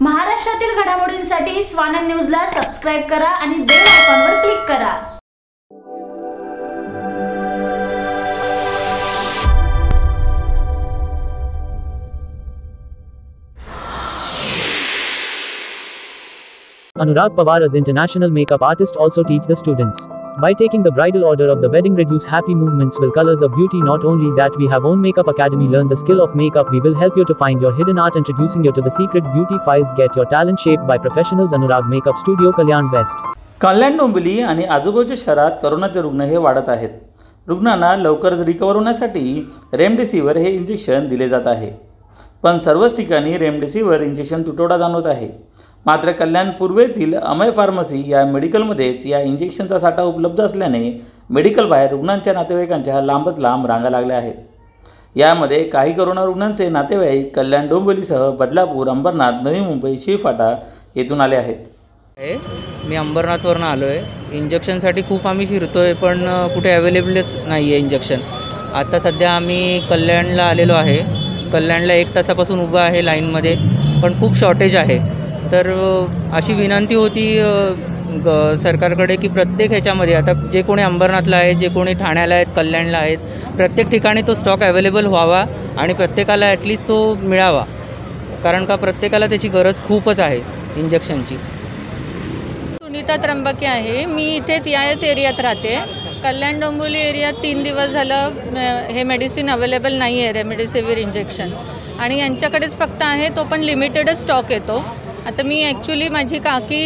महाराष्ट्रातील घडामोडींसाठी स्वानंद न्यूजला सबस्क्राईब करा आणि बेल आयकॉनवर क्लिक करा Anurag Pawar as international makeup artist also teach the students. By taking the bridal order of the wedding reduce happy movements will colors of beauty not only that we have own makeup academy learn the skill of makeup we will help you to find your hidden art introducing you to the secret beauty files get your talent shaped by professionals Anurag Makeup Studio Kalyan West. Kalyan Dombivli आणि आजूबाजूच्या शहरात करोनाचे रुग्ण हे वाढत आहेत रुग्णांना लवकरच रिकवर होण्यासाठी रेमडेसिवीर हे इंजेक्शन दिले जात आहे पण सर्वच ठिकाणी रेमडेसिवीर इंजेक्शन तुटवडा जाणवत आहे मात्र कल्याण पूर्वेतील अमय फार्मसी या मेडिकलमध्येच या इंजेक्शनचा साठा उपलब्ध असल्याने मेडिकल बाहेर रुग्णांच्या नातेवाईकांच्या लांबच लांब रांगा लागल्या आहेत. यामध्ये काही करोना रुग्णांचे नातेवाईक कल्याण डोंबिवलीसह बदलापूर अंबरनाथ नवी मुंबई शिवफाटा येथून आले आहेत. मी अंबरनाथवरून आलो आहे इंजेक्शनसाठी खूप आम्ही फिरतो आहे पण कुठे अवेलेबलच नाही आहे इंजेक्शन आता सध्या आम्ही कल्याणला आलेलो आहे. कल्याणला एक तासापासून उभं आहे लाईनमध्ये पण खूप शॉर्टेज आहे. तर अशी विनंती होती ग सरकारकडे की प्रत्येक ह्याच्यामध्ये आता जे कोणी अंबरनाथला आहेत जे कोणी ठाण्याला आहेत कल्याणला आहेत प्रत्येक ठिकाणी तो स्टॉक अवेलेबल व्हावा आणि प्रत्येकाला ॲटलिस्ट तो मिळावा. कारण का प्रत्येकाला त्याची गरज खूपच आहे इंजेक्शनची सुनीता त्र्यंबके आहे. मी इथेच याच एरियात राहते. कल्याण डोंबोली एरियात तीन दिवस झालं हे मेडिसिन अवेलेबल नाही आहे रेमडेसिवीर इंजेक्शन आणि यांच्याकडेच फक्त आहे तो पण लिमिटेडच स्टॉक येतो. आता मी ॲक्च्युली माझी काकी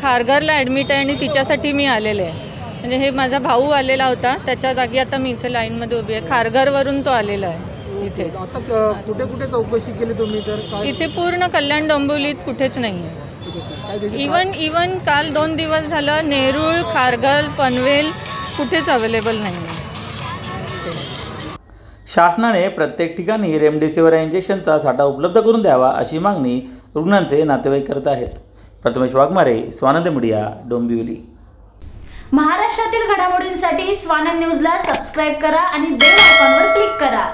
खारघरला ॲडमिट आहे आणि तिच्यासाठी मी आलेले आहे. म्हणजे हे माझा भाऊ आलेला होता त्याच्या जागी आता मी इथे लाईनमध्ये उभी आहे. खारघरवरून तो आलेला आहे इथे. कुठे कुठे चौकशी केली तुम्ही तर? इथे पूर्ण कल्याण डोंबिवलीत कुठेच नाही आहे. इवन इवन काल दोन दिवस झालं नेरूळ खारघर पनवेल कुठेच अवेलेबल नाही आहे. शासनाने प्रत्येक ठिकाणी रेमडेसिवीर इंजेक्शनचा साठा उपलब्ध करून द्यावा अशी मागणी रुग्णांचे नातेवाईक करत आहेत. प्रथमेश वाघमारे स्वानंद मीडिया डोंबिवली. महाराष्ट्रातील घडामोडींसाठी स्वानंद न्यूजला सबस्क्राईब करा आणि बेल आयकॉनवर क्लिक करा.